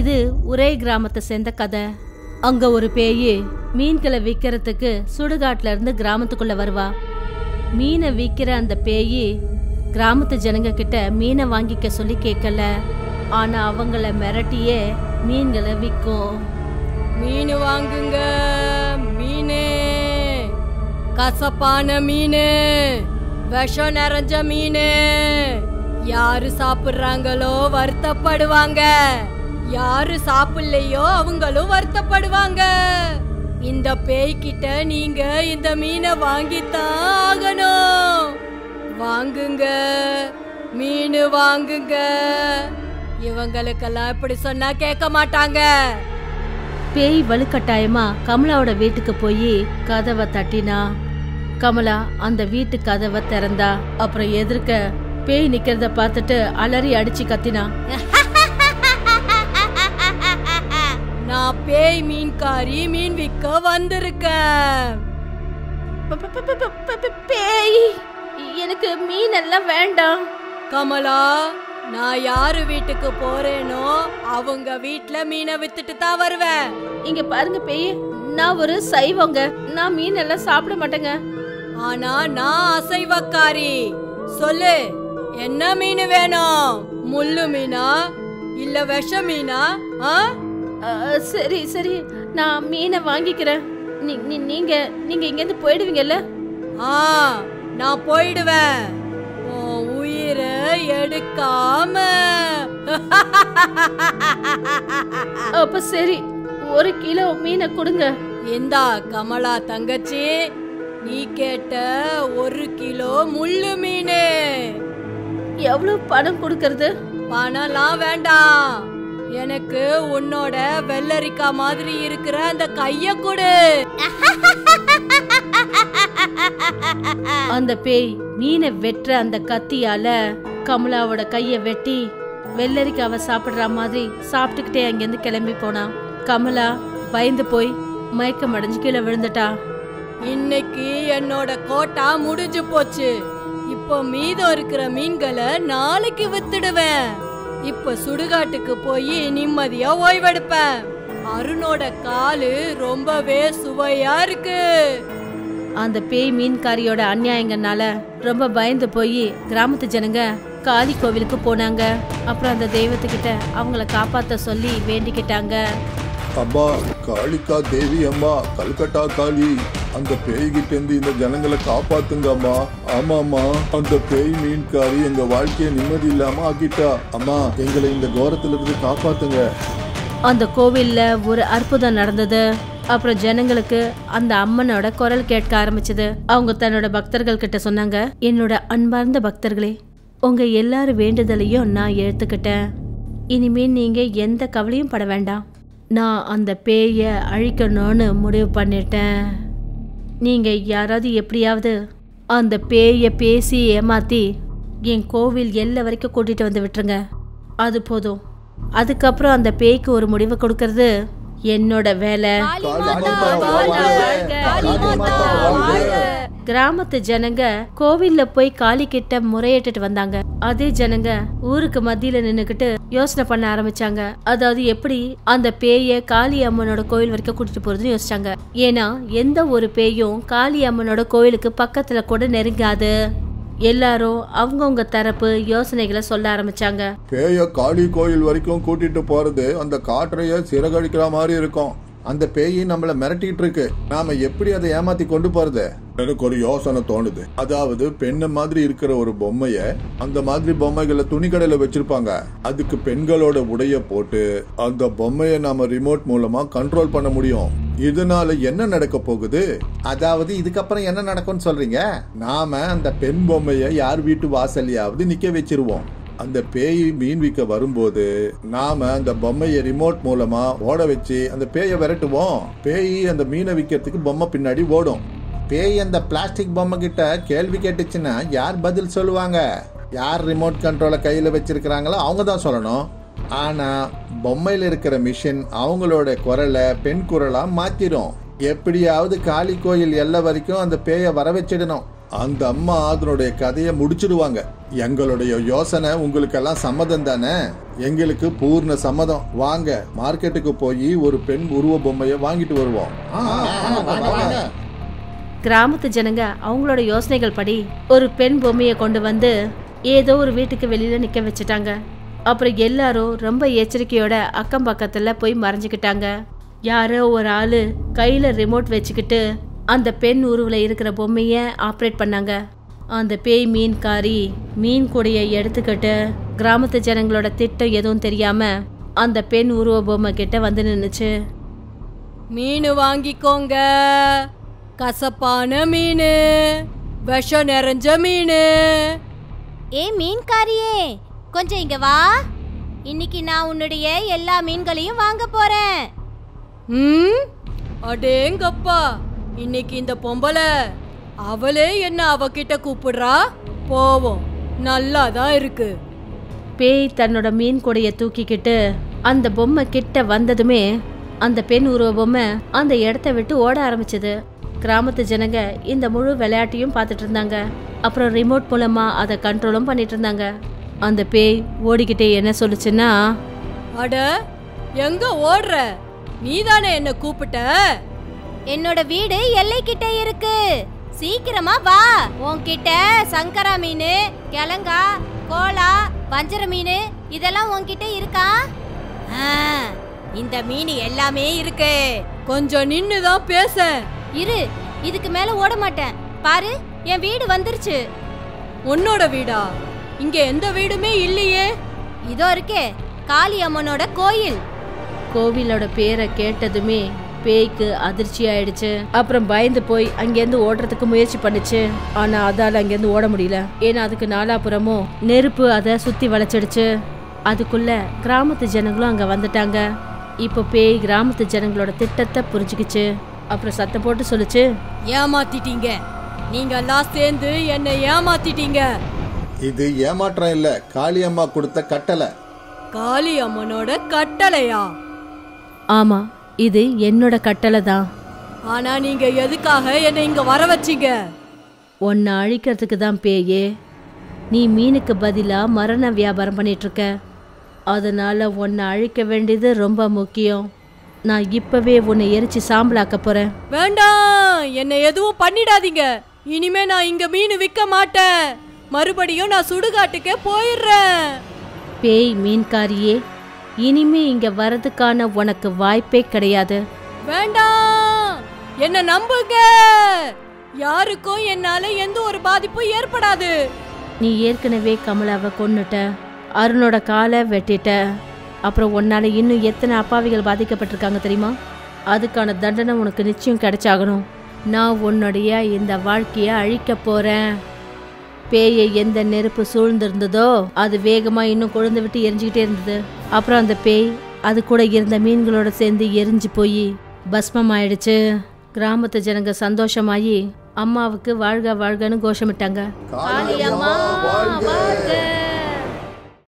இது ஒரே கிராமத்தை சேர்ந்த கதை. அங்க ஒரு பேய் மீன்களை விற்கிறதுக்கு சுடுகாட்டுல இருந்து கிராமத்துக்குள்ள வருவா. மீனை விற்கிற அந்த பேய் கிராமத்து ஜனங்க கிட்ட மீனை வாங்கிக்க சொல்லி கேட்கல. ஆனா அவங்கள மிரட்டியே மீன்களை விற்கும் மீன் வாங்குங்க மீனே. கசப்பான மீன். விஷம் நிறைஞ்ச மீன். யாரு சாப்பிடுறாங்களோ வருத்தப்படுவாங்க. யாரு சாப்பிடலையோ அவங்களும் வருத்தப்படுவாங்க. இந்த பேய்கிட்ட நீங்க இந்த மீனை வாங்கித்தான் ஆகணும். வாங்குங்க. மீன் வாங்குங்க. இவங்களுக்கெல்லாம் இப்படி சொன்னா கேட்க மாட்டாங்க. பேய் வலுக்கட்டாயமா கமலாவோட வீட்டுக்கு போய் கதவை தட்டினா கமலா அந்த வீட்டு கதவை திறந்தா. அப்புறம் எதிர்க்க பேய் நிக்கிறத பார்த்துட்டு அலறி அடிச்சு கத்தினா. நான் பேய் மீன்காரி மீன் விற்க வந்திருக்கேன். "ப- ப- ப- ப- ப- ப- பேய். எனக்கு மீன் எல்லாம் வேண்டாம். கமலா நான் யாரு வீட்டுக்கு போறேனோ அவங்க வீட்ல மீனை வித்துட்டு தான் வருவேன். இங்க பாருங்க பேய் நான் ஒரு சைவங்க. நான் மீன் எல்லாம் சாப்பிட மாட்டேங்க. ஆனா நான் அசைவக்காரி. சொல்லு என்ன மீன் வேணும்? முள்ளு மீனா? இல்ல விஷ மீனா? ஆ? சரி சரி. நான் மீனை வாங்கிக்கிறேன். நீ- நீ- நீங்க நீங்க இங்கேருந்து போயிடுவீங்கல்ல? ஆ நான் போயிடுவேன். உயிரை எடுக்காம. அப்ப சரி ஒரு கிலோ மீனை கொடுங்க. இந்தா கமலா தங்கச்சி நீ கேட்ட ஒரு கிலோ முள்ளு மீன். எவ்வளவு பணம் கொடுக்கறது? பணம்லாம் வேண்டாம். எனக்கு உன்னோட வெள்ளரிக்கா மாதிரி இருக்கிற அந்த கைய கொடு. அந்த பேய் மீனை வெட்டுற அந்த கத்தியால கமலாவோட கைய வெட்டி வெள்ளரிக்காவை சாப்பிடுற மாதிரி சாப்பிட்டுக்கிட்டே அங்கிருந்து கிளம்பி போனான் கமலா பயந்து போய் மயக்கம் அடைஞ்சு கீழே விழுந்துட்டா. இன்னைக்கு என்னோட கோட்டா முடிஞ்சு போச்சு. இப்போ மீதம் இருக்கிற மீன்களை நாளைக்கு வித்துடுவேன். இப்ப சுடுகாட்டுக்கு போய் நிம்மதியா ஓய்வெடுப்பேன் அருணோட காலு ரொம்பவே சுவையா இருக்கு. அந்த பேய் மீன்காரியோட அநியாயங்கனால ரொம்ப பயந்து போய் கிராமத்து ஜனங்க காளி கோவிலுக்கு போனாங்க. அப்புறம் அந்த தெய்வத்துக்கிட்ட அவங்கள காப்பாத்த சொல்லி வேண்டிக்கிட்டாங்க. அம்மா காளிக்கா தேவி அம்மா கல்கட்டா காளி. அந்த பேய்கிட்டேருந்து இந்த ஜனங்களை காப்பாத்துங்க அம்மா ஆமாம்மா. அந்த பேய் மீன்காரி எங்க வாழ்க்கைய நிம்மதி இல்லாம ஆக்கிட்டா. அம்மா எங்களை இந்த கோரத்துல இருந்து காப்பாத்துங்க. அந்த கோவில்ல ஒரு அற்புதம் நடந்தது. அப்புறம் ஜனங்களுக்கு அந்த அம்மனோட குரல் கேட்க ஆரம்பிச்சது. அவங்க தன்னோட பக்தர்கள் கிட்ட சொன்னாங்க என்னோட அன்பார்ந்த பக்தர்களே உங்க எல்லார் வேண்டுதலையும் நான் எடுத்துக்கிட்டேன் இனிமே நீங்க எந்த கவலையும் பட வேண்டாம். நான் அந்த பேய அழிக்கணும்னு முடிவு பண்ணிட்டேன். நீங்க யாராவது எப்படியாவது அந்த பேய பேசி ஏமாத்தி என் கோவில் எல்லை வரைக்கும் கூட்டிட்டு வந்து விட்டுருங்க. அது போதும். அதுக்கப்புறம் அந்த பேய்க்கு ஒரு முடிவு கொடுக்கறது என்னோட வேலை. கிராமத்து ஜனங்க கோவில்ல போய் காளி கிட்ட முறையிட்டு வந்தாங்க. அதே ஜனங்க ஊருக்கு மத்தியில நின்னுக்கிட்டு யோசனை பண்ண ஆரம்பிச்சாங்க. அதாவது எப்படி அந்த பேய காளி அம்மனோட கோவில் வரைக்கும் கூட்டிட்டு போறதுன்னு யோசிச்சாங்க. ஏன்னா எந்த ஒரு பேயும் காளி அம்மனோட கோவிலுக்கு பக்கத்துல கூட நெருங்காது. எல்லாரும் அவங்கவுங்க தரப்பு யோசனைகளை சொல்ல ஆரம்பிச்சாங்க. பேய காளி கோயில் வரைக்கும் கூட்டிட்டு போறது அந்த காற்றைய சிறகடிக்கிற மாதிரி இருக்கும். அந்த பேயி நம்மள மிரட்டிட்டு இருக்கு. நாம எப்படி அதை ஏமாத்தி கொண்டு போறது? எனக்கு ஒரு யோசனை தோணுது. அதாவது பெண்ண மாதிரி இருக்கிற ஒரு பொம்மைய அந்த மாதிரி பொம்மைகளை துணிக்கடையில வச்சிருப்பாங்க. அதுக்கு பெண்களோட உடைய போட்டு அந்த பொம்மைய நாம ரிமோட் மூலமா கண்ட்ரோல் பண்ண முடியும். இதனால என்ன நடக்க போகுது? அதாவது இதுக்கப்புறம் என்ன நடக்கும்னு சொல்றீங்க? நாம அந்த பெண் பொம்மைய யார் வீட்டு வாசல்லையாவது நிக்க வச்சிருவோம். அந்த பேய் மீன் விற்க வரும்போது நாம அந்த பொம்மையை ரிமோட் மூலமா ஓட வச்சு அந்த பேயை விரட்டுவோம். பேய் அந்த மீனை விற்கிறதுக்கு பொம்மை பின்னாடி ஓடும். பேய் அந்த பிளாஸ்டிக் பொம்மை கிட்ட கேள்வி கேட்டுச்சுன்னா யார் பதில் சொல்லுவாங்க? யார் ரிமோட் கண்ட்ரோலை கையில் வச்சிருக்கிறாங்களோ அவங்க தான் சொல்லணும். ஆனா பொம்மையில் இருக்கிற மிஷின் அவங்களோட குரலை பெண் குரலா மாத்திரும். எப்படியாவது காளி கோயில் எல்லை வரைக்கும் அந்த பேயை வர வச்சிடணும். அந்த அம்மா அதனுடைய கதையை முடிச்சிடுவாங்க. எங்களுடைய யோசனை உங்களுக்கெல்லாம் சம்மதம் தானே? எங்களுக்கு பூர்ண சம்மதம். வாங்க மார்க்கெட்டுக்கு போய் ஒரு பெண் உருவ பொம்மையை வாங்கிட்டு வருவோம். கிராமத்து ஜனங்க அவங்களோட யோசனைகள் படி ஒரு பெண் பொம்மையை கொண்டு வந்து ஏதோ ஒரு வீட்டுக்கு வெளியில நிக்க வச்சுட்டாங்க. அப்புறம் எல்லாரும் ரொம்ப எச்சரிக்கையோட அக்கம் பக்கத்துல போய் மறைஞ்சுக்கிட்டாங்க. யாரோ ஒரு ஆளு கையில ரிமோட் வச்சுக்கிட்டு அந்த பெண் உருவில் இருக்கிற பொம்மைய ஆப்ரேட் பண்ணாங்க. அந்த பேய் மீன்காரி மீன் கூடைய எடுத்துக்கிட்டு கிராமத்து ஜனங்களோட திட்டம் எதுவும் தெரியாம அந்த பெண் உருவ பொம்மை கிட்ட வந்து நின்னுச்சு. மீன் வாங்கிக்கோங்க. கசப்பான மீன். விஷம் நிறைஞ்ச மீன். ஏ மீன்காரியே கொஞ்சம் இங்க வா. இன்னைக்கு நான் உன்னுடைய எல்லா மீன்களையும் வாங்க போறேன். ம்? அடேங்கப்பா. இன்னைக்கு இந்த பொம்பளை அவளே என்ன அவகிட்ட கூப்பிடுறா? போவோம். நல்லா தான் இருக்கு. பேய் தன்னோட மீன் கூடைய தூக்கிக்கிட்டு அந்த பொம்மை கிட்ட வந்ததுமே அந்த பெண் உருவ பொம்மை அந்த இடத்த விட்டு ஓட ஆரம்பிச்சது. கிராமத்து ஜனங்க இந்த முழு விளையாட்டையும் பார்த்துட்டு இருந்தாங்க. அப்புறம் ரிமோட் மூலமா அதை கண்ட்ரோலும் பண்ணிட்டு இருந்தாங்க. அந்த பேய் ஓடிக்கிட்டே என்ன சொல்லுச்சுன்னா அட எங்க ஓடுற? நீதானே என்ன கூப்பிட்ட? என்னோட வீடு எல்லைக்கிட்ட இருக்கு. சீக்கிரமா வா. உன்கிட்ட சங்கரா மீன் கிழங்கா கோலா வஞ்சர மீன் இதெல்லாம் உன்கிட்ட இருக்கா? இந்த மீன் எல்லாமே இருக்கு. கொஞ்சம் நின்னு தான் பேச. இரு இதுக்கு மேல ஓட மாட்டேன். பாரு என் வீடு வந்துருச்சு. உன்னோட வீடா? இங்க எந்த வீடுமே இல்லையே. இதோ இருக்கே காளி அம்மனோட கோயில். கோவிலோட பேரை கேட்டதுமே பேய்க்கு அதிர்ச்சி ஆயிடுச்சு. அப்புறம் பயந்து போய் அங்கேருந்து ஓடுறதுக்கு முயற்சி பண்ணுச்சு. ஆனா அதால அங்கேருந்து ஓட முடியல. ஏன்னா அதுக்கு நாலாபுறமும் நெருப்பு அதை சுத்தி வளைச்சிடுச்சு. அதுக்குள்ள கிராமத்து ஜனங்களும் அங்க வந்துட்டாங்க. இப்போ பேய் கிராமத்து ஜனங்களோட திட்டத்தை புரிஞ்சுக்கிச்சு. அப்புறம் சத்தம் போட்டு சொல்லுச்சு ஏமாத்திட்டீங்க. நீங்க எல்லாம் சேர்ந்து என்னை ஏமாத்திட்டீங்க. இது ஏமாற்றம் இல்ல காளியம்மா கொடுத்த கட்டளை. காளி அம்மனோட கட்டளையா? ஆமா இது என்னோட கட்டளை தான் ஆனா நீங்க எதுக்காக என்னை இங்க வர வச்சீங்க? உன்னை அழிக்கிறதுக்கு தான் பேயே. நீ மீனுக்கு பதிலா மரண வியாபாரம் பண்ணிட்டு இருக்க அதனால உன்னை அழிக்க வேண்டியது ரொம்ப முக்கியம். நான் இப்பவே உன்னை எரிச்சு சாம்பலாக்க போறேன். வேண்டாம்! என்னை எதுவும் பண்ணிடாதீங்க. இனிமே நான் இங்க மீன் விற்க மாட்டேன். மறுபடியும் நான் சுடுகாட்டுக்கே போயிடுறேன். பேய் மீன்காரியே இனிமே இங்க வரதுக்கான உனக்கு வாய்ப்பே கிடையாது. வேண்டாம்! என்ன நம்புங்க! யாருக்கும் என்னால எந்த ஒரு பாதிப்பும் ஏற்படாது! நீ ஏற்கனவே கமலாவை கொன்னுட்ட அருணோட காலை வெட்டிட்ட அப்புறம் உன்னால இன்னும் எத்தனை அப்பாவிகள் பாதிக்கப்பட்டிருக்காங்க தெரியுமா? அதுக்கான தண்டனை உனக்கு நிச்சயம் கிடைச்சாகணும். நான் உன்னுடைய இந்த வாழ்க்கையை அழிக்க போறேன். பேயை எந்த நெருப்பு சூழ்ந்திருந்ததோ அது வேகமா இன்னும் கொழுந்து விட்டு எரிஞ்சுக்கிட்டே இருந்தது. அப்புறம் அந்த பேய் அது கூட இருந்த மீன்களோட சேர்ந்து எரிஞ்சு போய் பஸ்மம் ஆயிடுச்சு கிராமத்து ஜனங்க சந்தோஷமாயி அம்மாவுக்கு வாழ்க வாழ்கன்னு கோஷமிட்டாங்க.